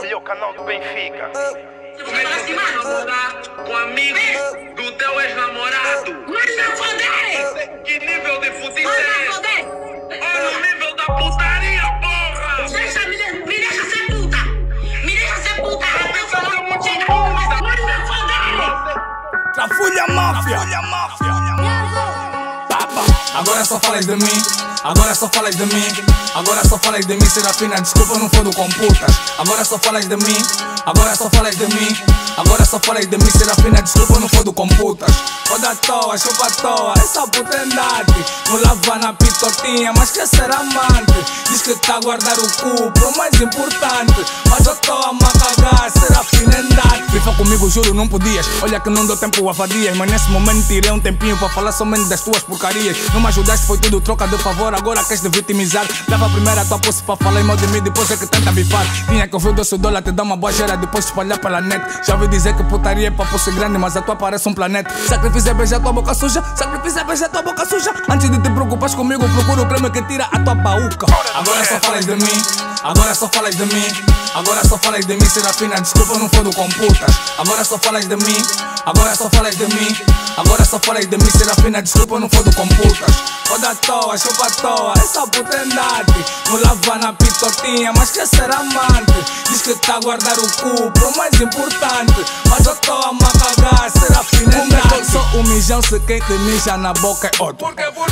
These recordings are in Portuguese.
O melhor canal do Benfica. Com amigo do teu ex-namorado. Manda foder! Que nível de Manda é esse? Olha o nível da putaria, porra! Deixa, me, de- me deixa ser puta! Me deixa ser puta! Eu falo mentira! Manda foder! Trafulha máfia, Papa. Agora só falas de mim, agora só falas de mim, agora só falas de mim, Serafina, desculpa, não foram com putas. Agora só falas de mim, agora só falas de mim, agora só falas de mim, Serafina, desculpa, não foram com putas. Roda à toa, chupa à toa, essa puta é andate. Não lava na pitotinha, mas quer ser amante. Diz que tá a guardar o cu pro mais importante. Comigo, juro, não podias. Olha que não deu tempo a vadias. Mas nesse momento tirei um tempinho pra falar somente das tuas porcarias. Não me ajudaste, foi tudo troca de favor. Agora queres te vitimizar. Leva primeiro a tua posse pra falar mal de mim, depois é que tenta bifar. Tinha que ouvir o doce dólar, te dá uma boa gera, depois espalhar pela net. Já ouvi dizer que putaria é pra posse grande, mas a tua parece um planeta. Sacrifício é beijar tua boca suja, sacrifício é beijar tua boca suja. Antes de te preocupares comigo, procura o creme que tira a tua baúca. Agora só falas de mim, agora só falas de mim, agora só falas de mim, Serafina, desculpa, não foram com putas. Agora só falas de mim, agora só falas de mim, agora só falas de mim, Serafina, desculpa, não foram com putas. Roda à toa, chupa à toa, essa puta é andate. Não lava na pitotinha, mas quer ser amante. Diz que tá a guardar o cu pro mais importante. Mas eu tô a mijão se quem te mija na boca é outro.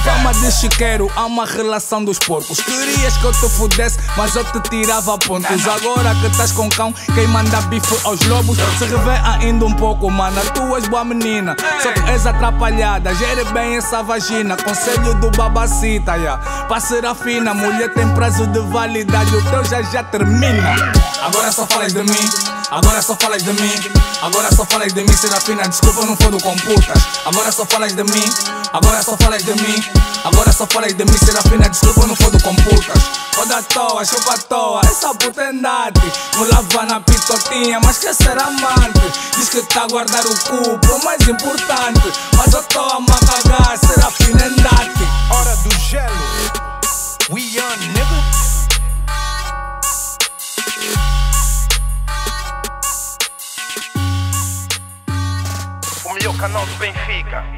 Fama de chiqueiro, há uma relação dos porcos. Querias que eu te fudesse, mas eu te tirava pontos. Agora que estás com cão, quem manda bife aos lobos se revê ainda um pouco, mana. Tu és boa menina, só que és atrapalhada. Gere bem essa vagina, conselho do babacita, yeah. Pra Serafina, mulher tem prazo de validade, o teu já já termina. Agora só falas de mim, agora só falas de mim, agora só falas de mim, Serafina. Desculpa, não foram com putas. Agora só falas de mim, agora só falas de mim, agora só falas de mim, Serafina. Desculpa, não foram com putas. Roda à toa, chupa à toa, essa puta é andate. Não lava na pitotinha, mas quer ser amante. Diz que tá a guardar o cu pro mais importante. Mas eu tô a macagar, Serafina é. Melhor canal do Benfica.